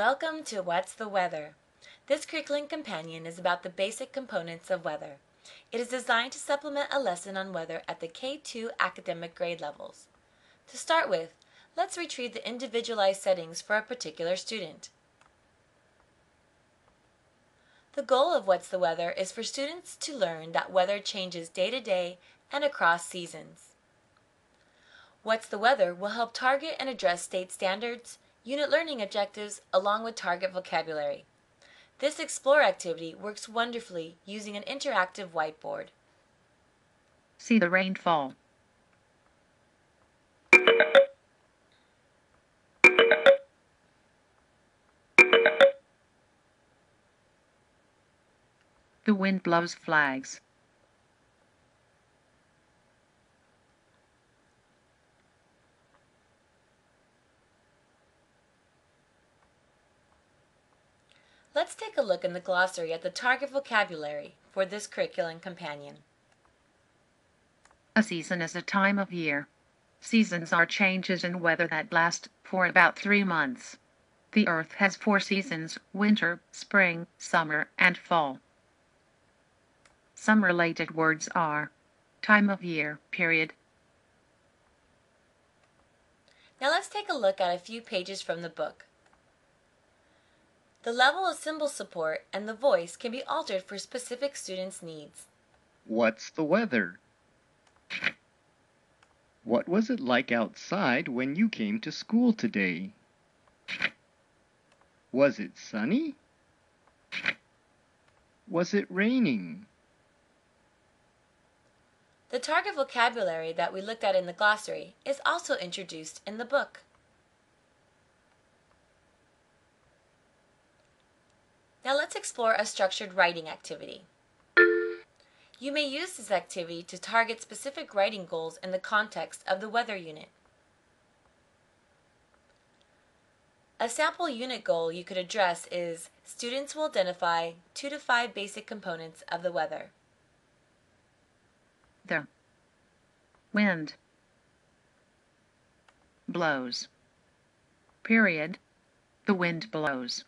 Welcome to What's the Weather? This curriculum companion is about the basic components of weather. It is designed to supplement a lesson on weather at the K2 academic grade levels. To start with, let's retrieve the individualized settings for a particular student. The goal of What's the Weather is for students to learn that weather changes day to day and across seasons. What's the Weather will help target and address state standards, unit learning objectives, along with target vocabulary. This Explore activity works wonderfully using an interactive whiteboard. See the rainfall. The wind blows flags. Let's take a look in the glossary at the target vocabulary for this curriculum companion. A season is a time of year. Seasons are changes in weather that last for about three months. The earth has four seasons winter, spring, summer, and fall. Some related words are time of year, period. Now let's take a look at a few pages from the book. The level of symbol support and the voice can be altered for specific students' needs. What's the weather? What was it like outside when you came to school today? Was it sunny? Was it raining? The target vocabulary that we looked at in the glossary is also introduced in the book. Now let's explore a structured writing activity. You may use this activity to target specific writing goals in the context of the weather unit. A sample unit goal you could address is students will identify two to five basic components of the weather. The wind blows. Period. The wind blows.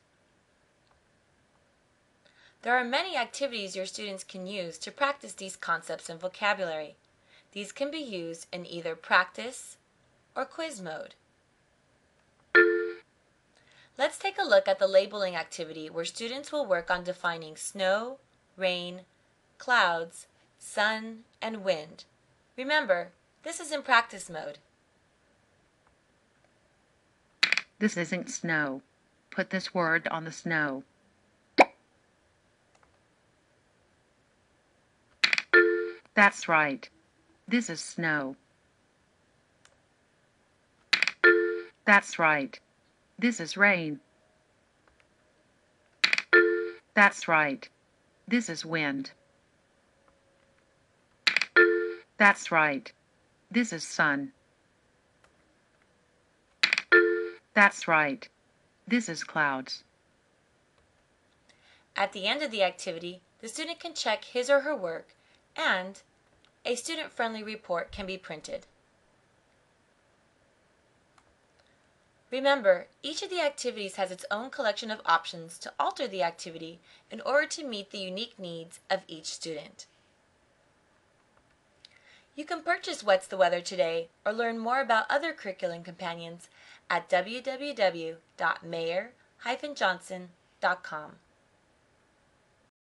There are many activities your students can use to practice these concepts and vocabulary. These can be used in either practice or quiz mode. Let's take a look at the labeling activity where students will work on defining snow, rain, clouds, sun, and wind. Remember, this is in practice mode. This isn't snow. Put this word on the snow. That's right. This is snow. That's right. This is rain. That's right. This is wind. That's right. This is sun. That's right. This is clouds. At the end of the activity, the student can check his or her work and a student-friendly report can be printed. Remember, each of the activities has its own collection of options to alter the activity in order to meet the unique needs of each student. You can purchase What's the Weather today or learn more about other curriculum companions at www.mayer-johnson.com.